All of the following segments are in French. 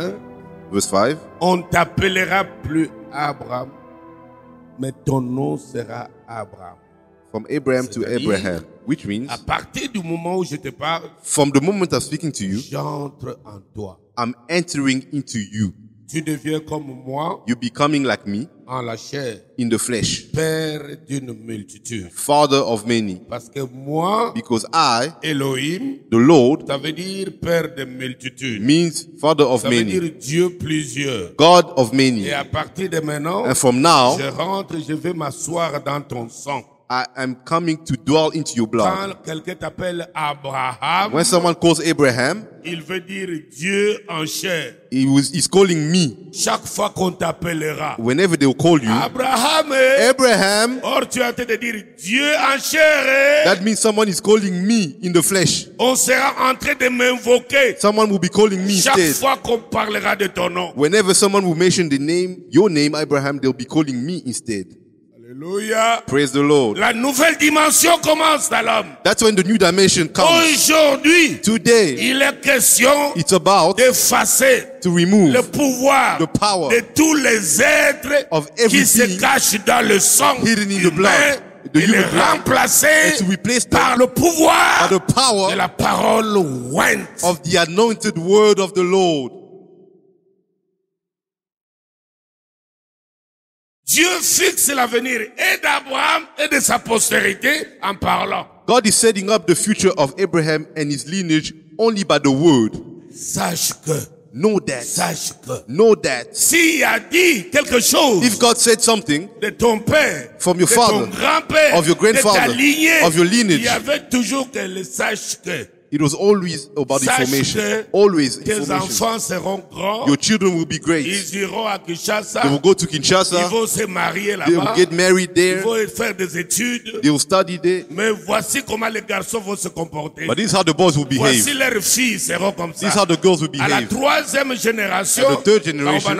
5, verse 5. on t'appellera plus Abraham, mais ton nom sera Abraham. From Abraham to Abraham, which means À partir du moment où je te parle, from the moment I'm speaking to you, j'entre en toi. I'm entering into you. Tu deviens comme moi You're becoming like me en la chair, in the flesh, père d'une multitude. father of many. Parce que moi, Because I, Elohim, the Lord, ça veut dire père de multitude. means father of Ça veut many, dire Dieu plusieurs. God of many. Et à partir de maintenant, And from now, je rentre, je vais m'asseoir dans ton sang. I am coming to dwell into your blood. Quand quelqu'un t'appelle Abraham, When someone calls Abraham, il veut dire Dieu en chair. he was, he's calling me. Chaque fois qu'on t'appellera, Whenever they will call you, Abraham, eh? Abraham, or tu train de dire Dieu en chair, eh? that means someone is calling me in the flesh. on sera en train de m'invoquer. Someone will be calling me Chaque instead. fois qu'on parlera de ton nom. Whenever someone will mention the name, your name, Abraham, they'll be calling me instead. Alléluia. Praise the Lord. La nouvelle dimension commence dans l'homme. That's when the new dimension comes. Aujourd'hui, Today, il est question it's about d'effacer to remove le pouvoir the power de tous les êtres of qui se cachent dans le sang hidden in the blood, and to replace them par le pouvoir by the power de la parole ointe. of the anointed word of the Lord. Dieu fixe l'avenir et d'Abraham et de sa postérité en parlant. God is setting up the future of Abraham and his lineage only by the word. Sache que, Know that. sache que, Know that. s'il a dit quelque chose If God said something de ton père, From your de father, ton grand-père, of your grandfather, de ta lignée, of your lineage, il y avait toujours que le sache que it was always about Sache information. Always tes information. enfants seront grands, Your children will be great. ils iront à Kinshasa, They will go to ils Kinshasa. vont se marier They will get married ils there. vont faire des études. They will study there. Mais voici comment les garçons vont se comporter. But this is how the boys will Voici behave. leurs filles seront comme This is how the girls will À la behave. troisième génération, the third generation.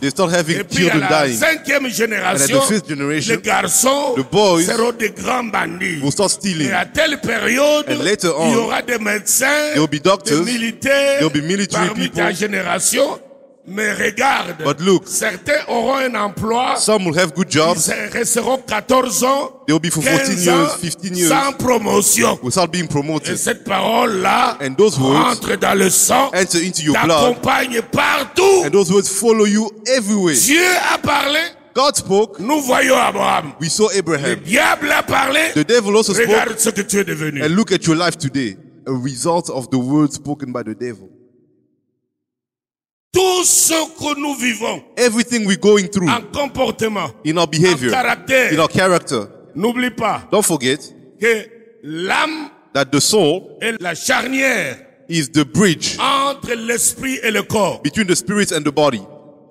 They start having Et puis à children la dying. cinquième génération, And at the fifth generation, les garçons the boys seront des grands bandits. Will start stealing. Et à telle période, And later il y on, aura des médecins, there will be doctors, des militaires there will be military parmi people. ta génération. Mais regarde, But look, certains auront un emploi, some will have good ils jobs. resteront 14 ans, They will be for 14 15 years, ans, 15 years sans promotion. without being Et promoted. cette parole-là And those words entre dans le sang, Enter into your blood. t'accompagne partout. And those words follow you everywhere. Dieu a parlé, God spoke. nous voyons Abraham. We saw Le Abraham. diable a parlé, The devil also spoke. regarde ce que tu es devenu. And look at your life today. A result of the words spoken by the devil. Tout ce que nous vivons Everything we're going through en comportement, in our en behavior, caractère, in our character, n'oublie pas don't forget que l'âme that the soul est la charnière is the bridge entre l'esprit et le corps. between the spirit and the body.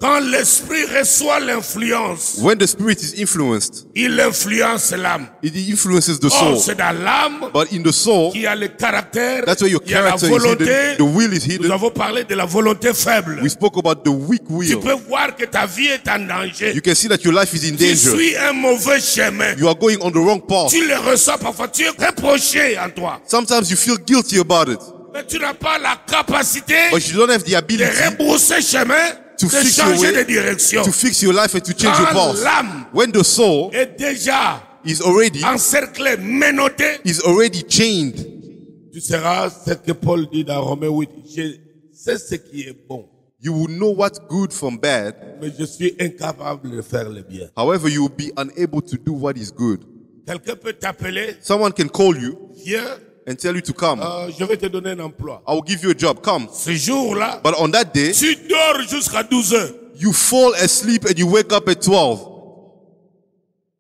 Quand l'esprit reçoit l'influence, When the spirit is influenced, il influence l'âme. it influences the soul. c'est dans l'âme But in the soul, qu'il y a le caractère, that's where your a la character is volonté. hidden. The will is Nous hidden. avons parlé de la volonté faible. We spoke about the weak Tu will. peux voir que ta vie est en danger. You can see that your life is in Tu danger. suis un mauvais chemin. You are going on the wrong path. Tu le ressens parfois. Tu es reproché en toi. Sometimes you feel guilty about it, Mais tu n'as pas la capacité but you don't have the de ability rebrousser chemin, To de fix your changer de way, direction. to fix your life and to change your ah, Quand path. l'âme When the soul est déjà is already encerclée, menottée, is already chained, tu seras ce que Paul dit dans Romains 8. Je sais ce qui est bon, you will know what's good from bad. mais je suis incapable de faire le bien. However, you will be unable to do what is good. Quelqu'un peut t'appeler, Someone can call you viens, and tell you to come. euh, je vais te donner un emploi. I will give you a job. Come. Ce jour-là, But on that day, tu dors jusqu'à 12 heures. you fall asleep and you wake up at 12.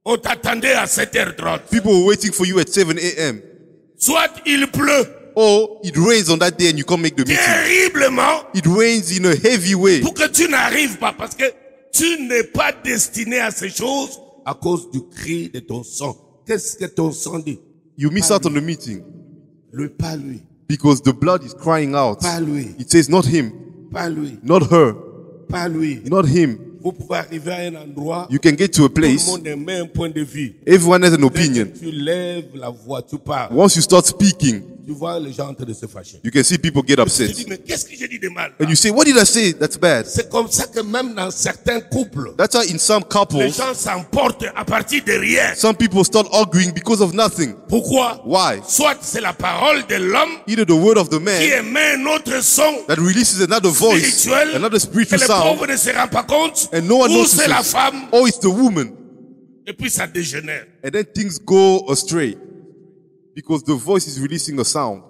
On t'attendait à 7h30. People were waiting for you at 7 a.m. Soit il pleut Or it rains on that day and you can't make the meeting. terriblement It rains in a heavy way pour que tu n'arrives pas parce que tu n'es pas destiné à ces choses à cause du cri de ton sang. Qu'est-ce que ton sang dit? You miss out on the meeting because the blood is crying out. pas lui, It says, not him, pas lui, not her, pas lui. not him. Vous pouvez arriver à un endroit You can get to a tout le place, monde émet un point de vue. everyone has an Dès que opinion. tu lèves la voix, tu parles. Once you start speaking, tu vois les gens en train de se fâcher. You can see people get Tu upset. dis, mais qu'est-ce que j'ai dit de mal? And you say, what did I say that's bad? C'est comme ça que même dans certains couples, That's why in some les couples, gens s'emportent à partir de rien. some people start arguing because of nothing. Pourquoi? Why? Soit c'est la parole de l'homme Either the word of the qui man émet un autre son that releases another voice, another spiritual le sound, pauvre ne se rend pas compte, and no one ou c'est la femme, Or it's the woman. et puis ça dégénère. And then things go astray. Because the voice is releasing a sound.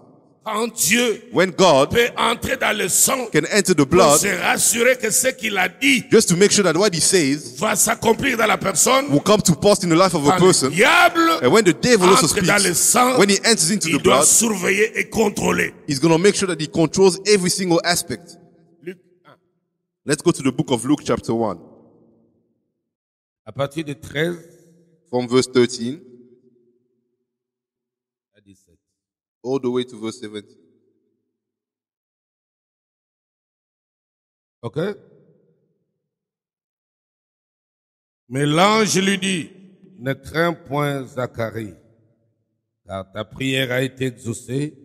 Quand Dieu When God peut entrer dans le sang can enter the pour blood, se rassurer que ce qu'il a dit just to make sure that what he says va s'accomplir dans la personne, will come to pass in the life of a person. diable And when the devil also entre dans le speaks, sang, when he enters into il the doit blood, surveiller et contrôler. he's going to make sure that he controls every single aspect. Luc 1. Let's go to the book of Luke chapter 1 À partir de 13 from verse 13 à 17. All the way to verse 17. OK? Mais l'ange lui dit, ne crains point Zacharie, car ta prière a été exaucée,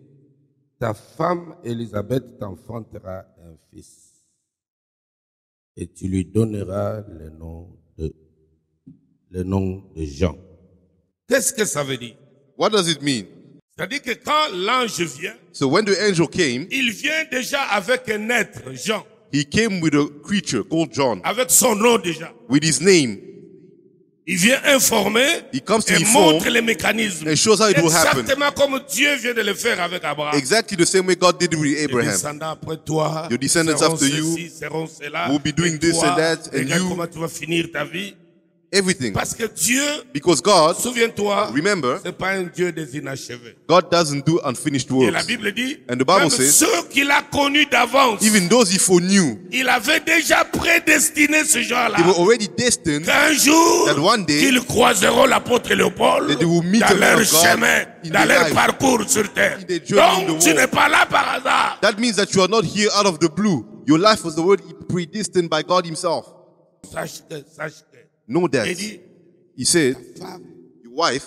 ta femme Élisabeth t'enfantera un fils, et tu lui donneras le nom de, le nom de Jean. Qu'est-ce que ça veut dire? What does it mean? C'est-à-dire que quand l'ange vient, So when the angel came, il vient déjà avec un être, Jean, he came with a creature called John, avec son nom déjà. with his name. Il vient informer He comes to et montre les mécanismes. and shows how it will happen. Exactement comme Dieu vient de le faire avec Abraham. Exactly the same way God did with Les Abraham. descendants après toi Your descendants after ceci, you cela. will be doing Et this toi, and that, and you- comment tu vas finir ta vie. Everything. Parce que Dieu, Because God, souviens-toi, remember, c'est pas un Dieu des inachevés. God doesn't do unfinished Et la works. Bible dit, And the Bible même says- ceux qu'il a connus d'avance, Even those he foreknew, il avait déjà prédestiné ce they genre-là. were already destined Qu'un jour, that one day qu'ils croiseront l'apôtre Léopold that they will meet dans leur chemin, in dans their leur life, parcours sur terre. in Donc, tu n'es pas là par hasard. That means that you are not here out of the blue. Your life was already predestined by God himself. Sache que, sache que. Know that. Il dit, He said, femme, your wife,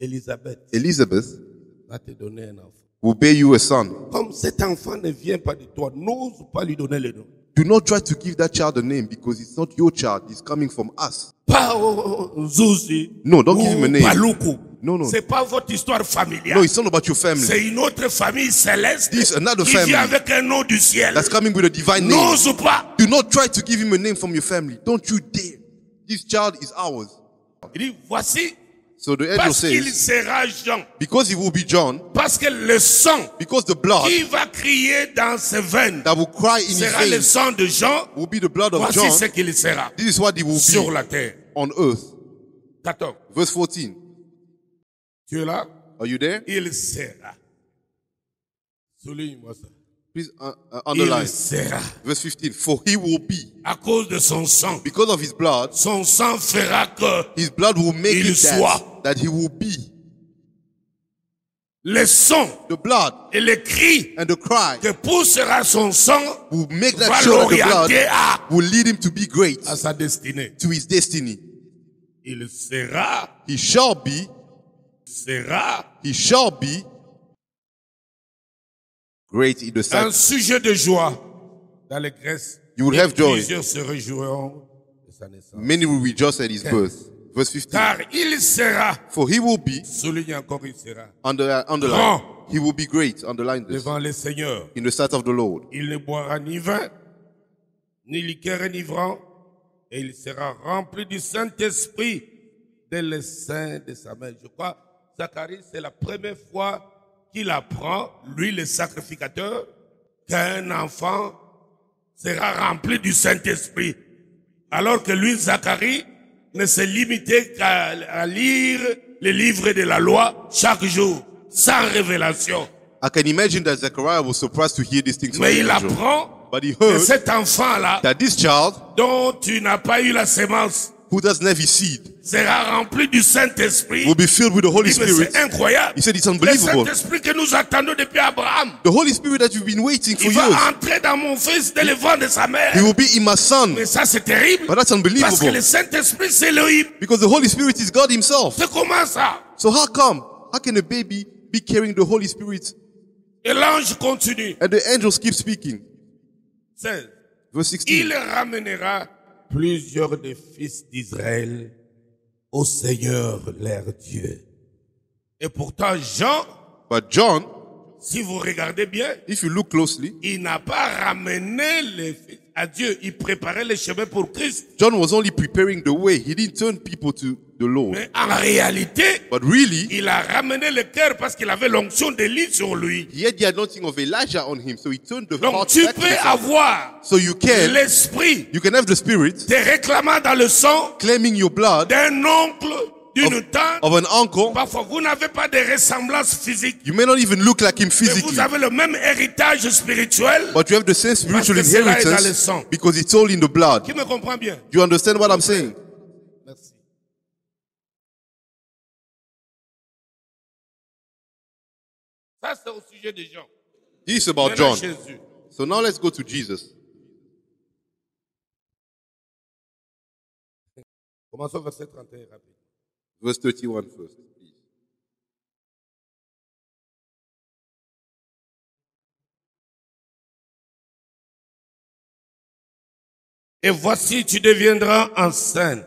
Elisabeth, Elizabeth, va te donner un enfant. will bear you a son. Comme cet enfant ne vient pas de toi, n'ose pas lui donner le nom. Do not try to give that child a name because it's not your child. It's coming from us. Pas au- au Zuzi. No, don't give him a name. Paluku. No, no. C'est pas votre histoire familiale. No, it's not about your family. C'est une autre famille céleste This is another qui family. vient avec un nom du ciel. That's coming with a divine name. N'ose pas. Do not try to give him a name from your family. Don't you dare. This child is ours. Il dit, voici, So the angel parce qu'il says, sera Jean. because he will be John, Parce que le sang because the blood qui va crier dans ses veines that will cry in his sera le veins sang de Jean. will be the blood of Voici John. ce qu'il sera This is what he will sur be la terre. on earth. 14. Verse 14. Tu es là? Are you there? Il sera. Souligne-moi ça. Please uh, uh, Il underline. sera. Verse 15. For he will be, À cause de son sang. because of his blood, Son sang fera que his blood will make Il it that, soit. that he will be. le son The blood et le cri and the cry que poussera son sang will make that va the blood à, will lead him to be great, à sa destinée. to his destiny. Il sera, He shall be, sera he shall be great in the un sight. sujet de joie dans les Grèces. You will have joy. Plusieurs se réjouiront de sa naissance. Many will rejoice at his birth. Verse 15. Car il sera, For he will be, souligne encore, il sera under, underline, Grand. he will be great, underline this, devant les seigneurs. in the sight of the Lord. Il ne boira ni vin, ni liqueur enivrant, et il sera rempli du Saint-Esprit dès le sein de sa mère. Je crois, Zacharie, c'est la première fois qu'il apprend, lui le sacrificateur, qu'un enfant sera rempli du Saint-Esprit. Alors que lui, Zacharie, ne se limitait qu'à lire les livres de la loi chaque jour, sans révélation. I can imagine that Zechariah was surprised to hear these things Mais il apprend But he que cet enfant-là, that this child, dont tu n'as pas eu la sémence, who doesn't have his seed, sera rempli du Saint-Esprit. will be filled with the Holy eh, mais Spirit. C'est incroyable. He said it's Le unbelievable. Saint-Esprit que nous attendons depuis Abraham, The Holy Spirit that you've been waiting for il va years, entrer dans mon fils dès le ventre de sa mère. he will be in my son. Mais ça, c'est terrible. But that's Parce que unbelievable le Saint-Esprit, c'est Elohim. because the Holy Spirit is God himself. C'est comment ça So how come? How can a baby be carrying the Holy Spirit. Et l'ange continue. And the angels keep speaking. 16. Verse 16. Il ramènera plusieurs des fils d'Israël au Seigneur leur Dieu. Et pourtant, Jean, But John, si vous regardez bien, if you look closely, il n'a pas ramené les fils à Dieu. Il préparait le chemin pour Christ. John was only preparing the way. He didn't turn people to the Lord. Mais en réalité, But really, il a ramené le cœur parce qu'il avait l'onction d'Élie sur lui. he had of Elijah on him, so he turned the Donc tu back peux avoir So you can, l'esprit you can have the Spirit te réclamant dans le sang claiming your blood d'un oncle, d'une tante. of an uncle. Parfois, vous n'avez pas de ressemblance physique. You may not even look like him Mais physically, vous avez le même héritage spirituel. but you have the same spiritual Parce que cela est dans le inheritance sang. because it's all in the blood. Qui me comprend bien? Do you understand what I'm saying? Ça, c'est au sujet des gens. This is about John. Jésus. So now let's go to Jesus. Commençons verset 31 rapide. Verse 31 first, please. Et voici, tu deviendras enceinte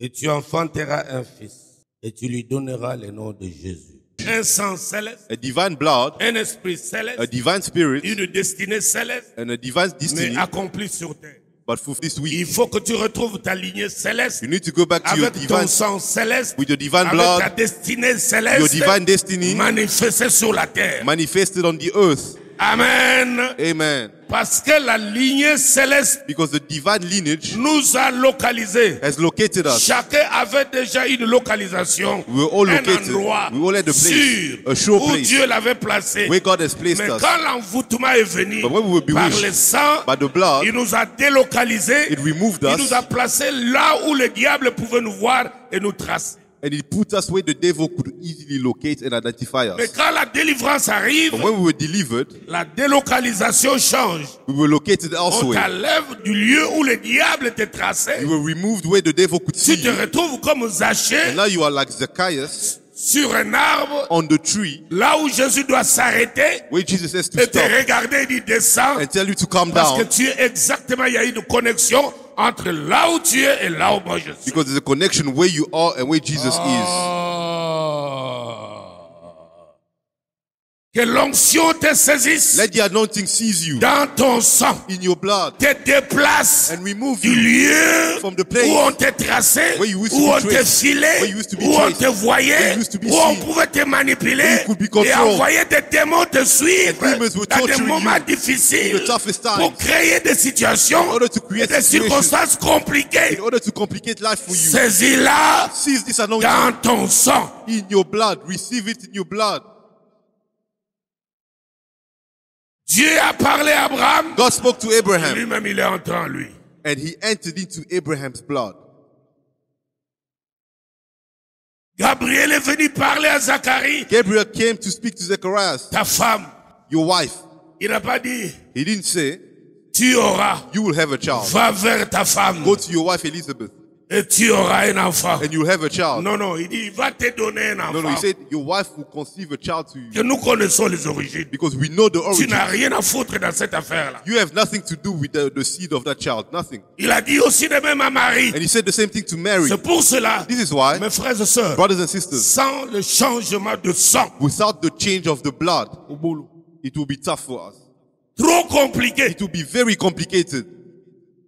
et tu enfanteras un fils et tu lui donneras le nom de Jésus. Un sang céleste, A divine blood, un esprit a céleste, divine spirit, une destinée céleste, and a divine mais destiny, accomplie sur terre. but for this Il week, faut que tu retrouves ta lignée céleste. You need to go back to your avec ton divine, sang céleste, with your divine avec ta blood, destinée your céleste divine destiny. Manifestée sur la terre. manifested on the earth. Amen. Amen. Parce que la lignée céleste Because the divine lineage nous a localisés. has located us. Chacun avait déjà une localisation, We were all un endroit We all had a place, sûr a sure où place, Dieu l'avait placé. where God has placed Mais us. quand l'envoûtement est venu But when we were par le sang, by the blood, il nous a délocalisés. it removed Il us nous a placés là où le diable pouvait nous voir et nous tracer. And it put us where the devil could easily locate and identify Mais us. quand la délivrance arrive, But when we were delivered, la délocalisation change. we were located On elsewhere. t'enlève du lieu où le diable te traçait. You were removed where the devil could see Tu te you. retrouves comme Zachée And now you are like Zacchaeus sur un arbre, on the tree là où Jésus doit s'arrêter et te regarder et dire descends. and tell you to calm Parce que tu es exactement, il y a une connexion entre là où tu es et là où moi je suis. because there's a connection where you are and where Jesus is. Que l'onction te saisisse Let the anointing seize you dans ton sang, in your blood te déplace and remove du lieu from the place où on te tracé, where you used où on te filait, où on te voyait, where you used to be où on pouvait te manipuler et envoyer des démons te suivre dans des moments difficiles pour créer des situations In order to et create des circonstances compliquées. in order to complicate life for you. Saisis-la Seize this anointing dans ton sang. in your blood. Receive it in your blood. Dieu a parlé à Abraham, God spoke to Abraham lui-même il est entré en lui. and he entered into Abraham's blood. Gabriel est venu parler à Zacharie, Gabriel came to speak to Zacharias, ta femme. your wife. Il n'a pas dit, He didn't say, tu auras, you will have a child. va vers ta femme Go to your wife Elizabeth et tu auras un enfant. and you'll have a child. Non, non, il dit, il va te donner un No, no, he enfant. said your wife will conceive a child to you Que nous connaissons les origines. because we know the Tu origin. n'as rien à foutre dans cette affaire-là. You have nothing to do with the, the seed of that child. Nothing. Il a dit aussi de même à Marie. And he said the same thing to Mary. C'est pour cela, This is why, mes frères et sœurs, brothers and sisters, sans le changement de sang, without the change of the blood, it will be tough for us. trop compliqué, It will be very complicated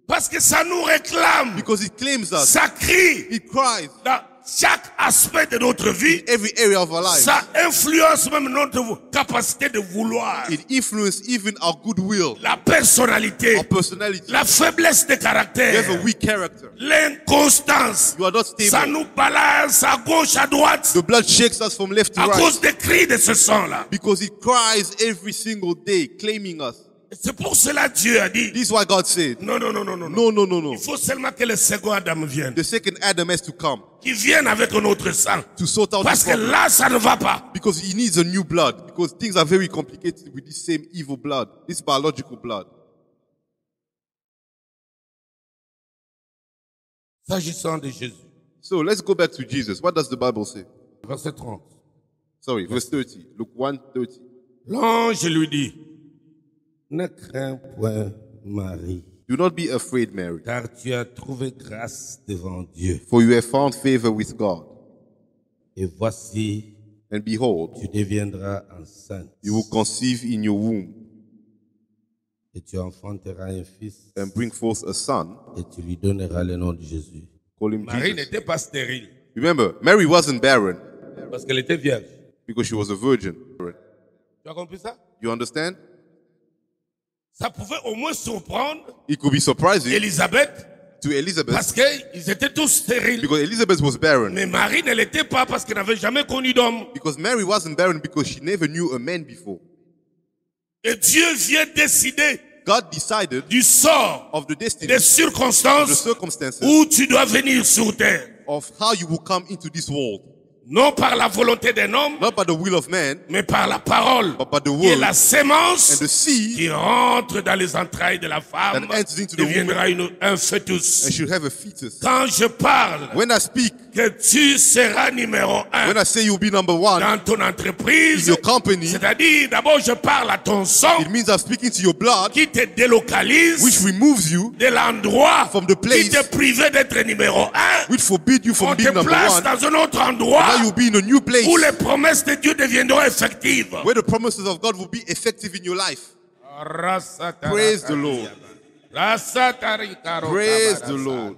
parce que ça nous réclame, because it claims us. ça crie It cries dans chaque aspect de notre vie. every area of our life. Ça influence même notre capacité de vouloir, It influences even our goodwill, la personnalité, our personality. la faiblesse de You have caractère, a weak character. l'inconstance. You are not Ça nous balance à gauche, à droite, The blood shakes us from left to à right cause des cris de ce sang-là. because it cries every single day, claiming us. C'est pour cela Dieu a dit, This is why God said, non, non, non, non, non, non. No, no, no, no. Il faut seulement que le second Adam vienne. The second Adam has to come Qu'il vienne avec un autre sang. to sort out Parce que là, ça ne va pas. because he needs a new blood because things are very complicated with this same evil blood, this biological blood. S'agissant de Jésus. So let's go back to Jesus. What does the Bible say? Verset 30. Sorry, verse 30. Luke 1 30. L'ange lui dit, ne crains point Marie, Do not be afraid, Mary, car tu as trouvé grâce devant Dieu. for you have found favor with God. Et voici, And behold, tu deviendras enceinte you will conceive in your womb et tu enfanteras un fils and bring forth a son. et tu lui donneras le nom de Jésus. Call him Marie n'était pas stérile Remember, Mary wasn't barren parce qu'elle était vierge. because she was a virgin. Tu as compris ça? You understand? Ça pouvait au moins surprendre It could be surprising Élisabeth to Elizabeth parce qu'ils étaient tous stériles. because Elizabeth was barren. Mais Marie ne l'était pas parce qu'elle n'avait jamais connu d'homme. Because Mary wasn't barren because she never knew a man before. Et Dieu vient décider God decided du sort, of the destiny, des of the circonstances circumstances où tu dois venir sur terre. of how you will come into this world. Non par la volonté d'un homme, Not by the will of man, mais par la parole. but by the word la and sémence the seed, qui rentre dans les entrailles de la femme, That enters into the deviendra une- un fœtus. and should have a fetus. Quand je parle When I speak, que tu seras numéro un when I say you'll be number one dans ton in entreprise, your company, c'est-à-dire d'abord je parle à ton sang it means I'm speaking to your blood, qui te délocalise which removes you, de l'endroit From the place qui te privait d'être numéro un. which forbid you On from te number place one. dans un autre endroit Now you'll be in a new place où les promesses de Dieu deviendront effectives. where the promises of God will be effective in your life. Praise the Lord. Praise the Lord.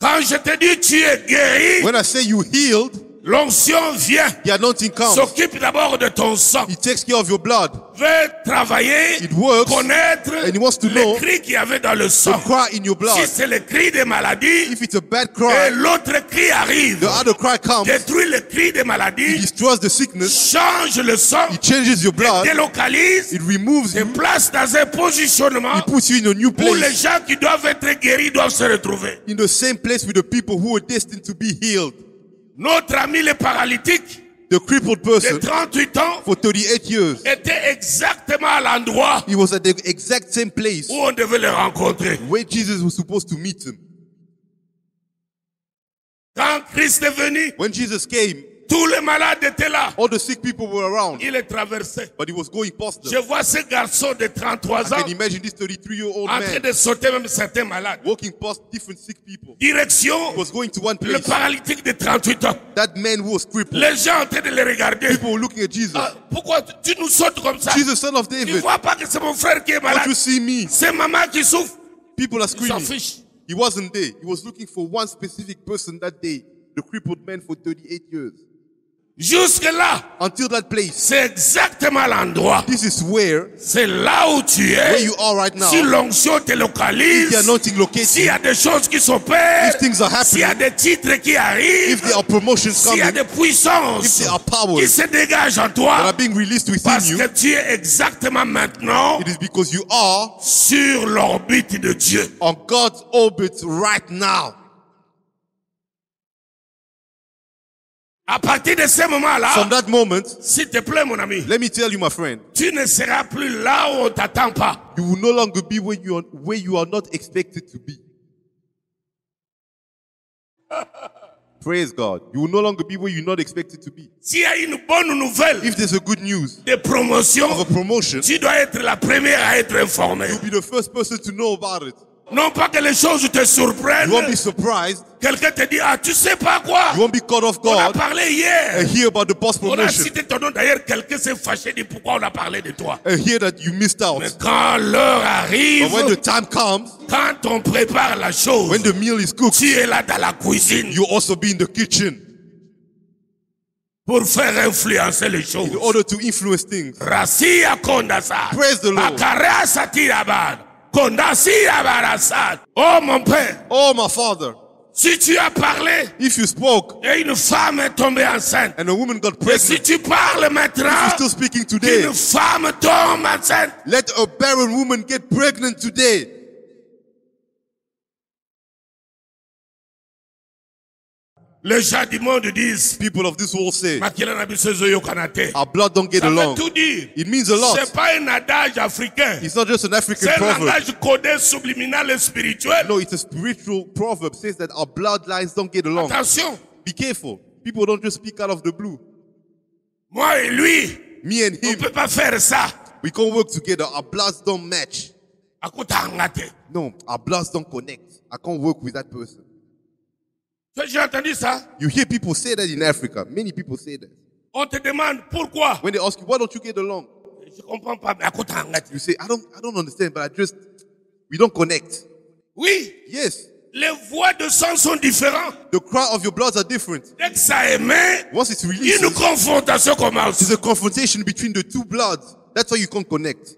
Quand je te dis tu es guéri, When I say you healed, l'onction vient, the anointing comes. s'occupe d'abord de ton sang, He takes care of your blood. veut travailler, It works. connaître And he wants to les cris qu'il y avait dans le The sang. cry in your blood. Si c'est le cri des maladies, If it's a bad et cry, l'autre cri arrive, the other cry comes. détruit le cri des It maladies, destroys the sickness. change le sang, It changes your blood. délocalise, It removes you. place dans un positionnement It puts you in a new où les place. gens qui doivent être guéris doivent se retrouver. In the same place with the people who are destined to be healed. Notre ami le paralytique The crippled de person 38 ans for 38 years. était exactement à l'endroit He was at the exact same place où on devait le rencontrer. where Jesus was supposed to meet him. Quand Christ est venu, When Jesus came, tous les malades étaient là. all the sick people were around, Il est traversé. but he was going past Je vois ce garçon de 33 I ans can imagine this 33 year old en train man de sauter même certains malades. walking past different sick people. Direction He was going to one le paralytique de 38 ans. That man who was crippled. Les gens en train de le regarder. People were looking at Jesus. Ah, pourquoi tu tu nous sautes comme ça? Jesus, son of Tu David, vois pas que c'est mon frère qui est don't malade? you see me? C'est maman qui souffre. People are s'en screaming. He wasn't there. He was looking for one specific person that day, the crippled man for 38 years. Jusque-là, Until that place. c'est exactement l'endroit. This is where, C'est là où tu where es. you are right now. Si l'onction te If localise, the anointing locates s'il y a des choses qui s'opèrent, If things are happening, s'il y a des titres qui if arrivent, there are promotions s'il y a des puissances if there are qui se dégagent en that toi, are being released within parce you, que tu es exactement maintenant it is because you are sur l'orbite de Dieu. on God's orbit right now. À partir de ce moment-là, From that moment, s'il te plaît, mon ami, let me tell you, my friend, tu ne seras plus là où on t'attend pas. you will no longer be where you are, where you are not expected to be. Praise God. You will no longer be where you're not expected to be. S'il y a une bonne nouvelle If there's a good news de promotion, of a promotion, tu dois être la première à être informé. you'll be the first person to know about it. Non pas que les choses te surprennent. You won't be surprised. Quelqu'un te dit, ah, tu sais pas quoi? You won't be caught off On a guard parlé hier. and hear about the past On a promotion cité ton nom. D'ailleurs, quelqu'un s'est fâché dit pourquoi on a parlé de toi? and hear that you missed out. Mais quand l'heure arrive, But when the time comes, quand on prépare la chose, when the meal is cooked, tu es là dans la cuisine you'll also be in the kitchen pour faire influencer les choses. in order to influence things. Praise the Lord. Oh mon père, Oh, my father, si tu as parlé if you spoke et une femme est tombée enceinte, and a woman got et si pregnant, tu parles you're maintenant, still speaking today, une femme tombe enceinte, let a barren woman get pregnant today. Les gens du monde disent, People of this world say, Makila na biso ezo yokana te. our blood don't get Ça along. It means a lot. C'est pas un adage africain. It's not just an African proverb. langage codé subliminal et spirituel. No, it's a spiritual proverb. says that our bloodlines don't get along. Attention. Be careful. People don't just speak out of the blue. Moi et lui, Me and on him, peut pas faire ça. we can't work together. Our bloods don't match. No, our bloods don't connect. I can't work with that person. Entendu ça? You hear people say that in Africa. Many people say that. On te demande pourquoi. When they ask you, why don't you get along? Je comprends pas, mais. You say, I don't, I don't understand, but I just, we don't connect. Oui, Yes, les voix de sang sont différentes. the cry of your bloods are different. Dès que ça émet, Once it's released, une confrontation commence. there's a confrontation between the two bloods. That's why you can't connect.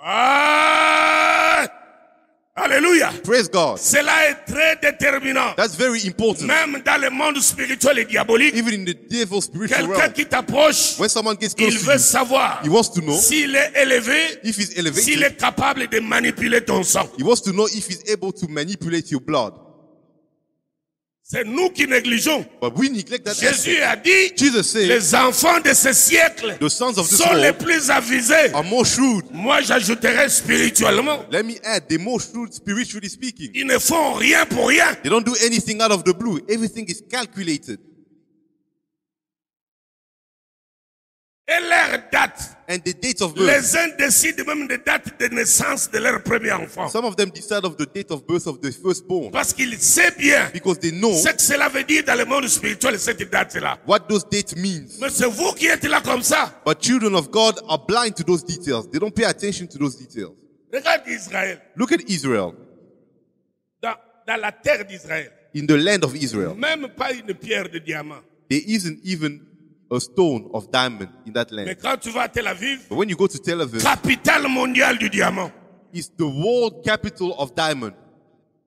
Ah! Alléluia. Praise God. Cela est très déterminant. That's very important. Même dans le monde spirituel et diabolique, Even in the devil's spiritual quelqu'un qui t'approche, when someone gets il close to veut you, savoir he wants to know s'il est élevé, if he's s'il elevated. est capable de manipuler ton sang. He wants to know if he's able to manipulate your blood. C'est nous qui négligeons. But we neglect that Jésus a dit, said, les enfants de ce siècle sont les plus avisés. are more shrewd. Moi, j'ajouterais spirituellement. Let me add, they're more shrewd spiritually speaking. Ils ne font rien pour rien. They don't do anything out of the blue. Everything is calculated. Et leur date. And the dates of birth. Les uns décident même de date de naissance de leur premier enfant. Some of them decide of the date of birth of the firstborn Parce qu'ils savent bien because they know ce que cela veut dire dans le monde spirituel, cette date-là. what those dates means. Mais c'est vous qui êtes là comme ça. But children of God are blind to those details. They don't pay attention to those details. Regarde Israël. Look at Israel. Dans, dans la terre d'Israël. In the land of Israel, Même pas une pierre de diamant. there isn't even a stone of diamond in that Mais land. quand tu vas à Tel Aviv, But when you go to Tel Aviv, capitale mondiale du diamant. it's the world capital of diamond.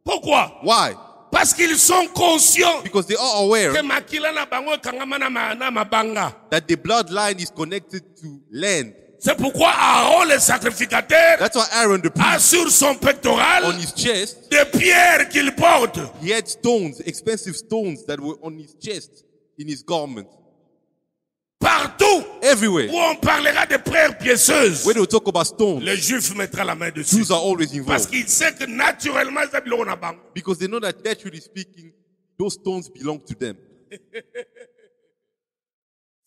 Pourquoi Why? Parce qu'ils sont conscients Because they are aware que makila na bango ekangama na mabanga. that the bloodline is connected to land. C'est pourquoi Aaron le sacrificateur That's why Aaron the priest a sur son pectoral on his chest, des pierres qu'il porte. he had stones, expensive stones that were on his chest, in his garment. Partout Everywhere. où on parlera de pierres piéceuses, When they talk about stones, le juif mettra la main dessus. Jews are always Parce involved. qu'il sait que naturellement, ça bango. Because they know that naturally speaking, those stones belong to them.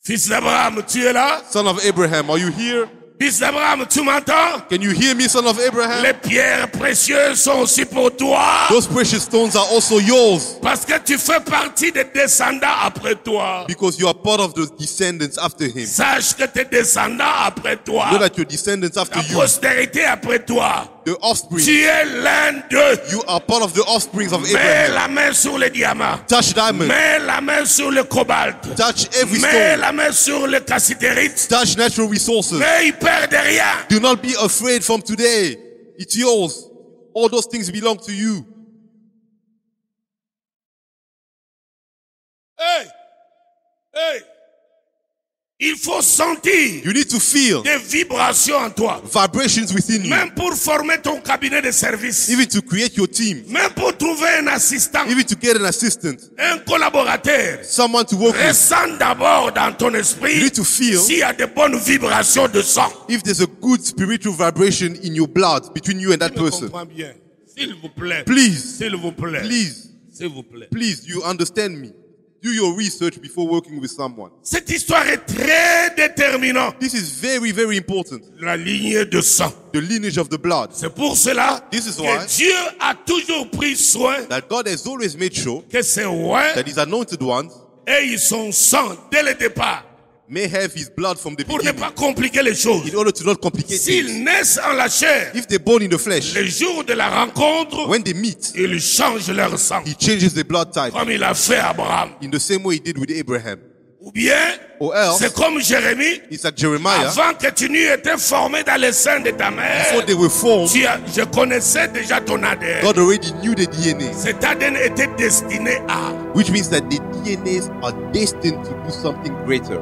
Fils d'Abraham, tu es là? Son of Abraham, are you here? Fils d'Abraham, tu m'entends? Can you hear me, son of Abraham? Les pierres précieuses sont aussi pour toi. Those precious stones are also yours Parce que tu fais partie des descendants après toi. because you are part of the descendants after him. Sache que tes descendants après toi, Know that your descendants after you, postérité après toi, the offspring, tu es l'un d'eux. you are part of the offsprings of Mets Abraham. la main sur le diamant. Touch diamond, Mets la main sur le cobalt. touch every Mets stone, la main sur le cassitérite. touch natural resources. Mais il perd de rien. Do not be afraid from today. It's yours. All those things belong to you. Hey, hey. Il faut sentir You need to feel des vibrations en toi. vibrations within you, Même pour former ton cabinet de service. even to create your team, Même pour trouver un assistant, even to get an assistant, un collaborateur. someone to work with. Ressens d'abord dans ton You esprit need to feel s'il y a de bonnes vibrations de sang. if there's a good spiritual vibration in your blood between you and that person. comprends bien. S'il vous plaît. Please, S'il vous plaît. please, S'il vous plaît. please, you understand me. Do your research before working with someone. Cette histoire est très déterminante. This is very, very important. La lignée de sang. The lineage of the blood. C'est pour cela This is que why- Dieu a toujours pris soin That God has always made sure que ses rois that His anointed ones aient son sang dès le départ may have His blood from the pour ne pas compliquer les choses. in order to not complicate S'ils things. naissent en la chair, If they're born in the flesh, le jour de la rencontre, when they meet, ils changent leur sang. He changes the blood type Comme il a fait Abraham. in the same way He did with Abraham. Ou bien, Or else, c'est comme Jérémie, it's like Jeremiah, avant que tu n'aies été formé dans le sein de ta before mère, they were formed, tu as- je connaissais déjà ton ADN. God already knew the DNA, Cet ADN était destiné à. which means that the DNAs are destined to do something greater.